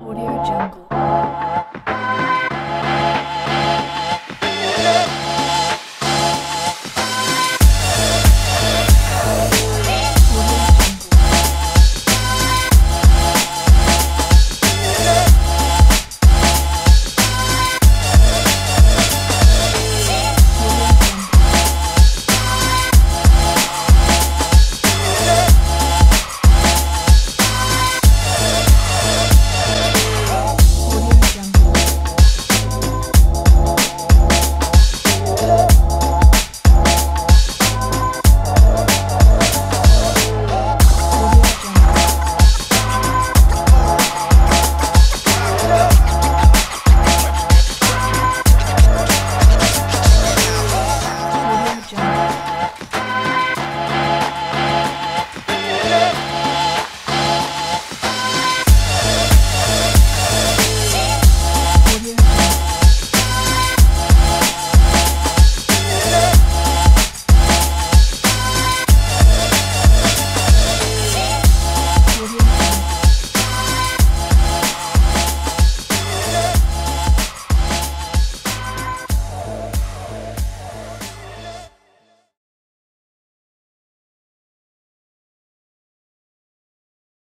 Audio Jungle.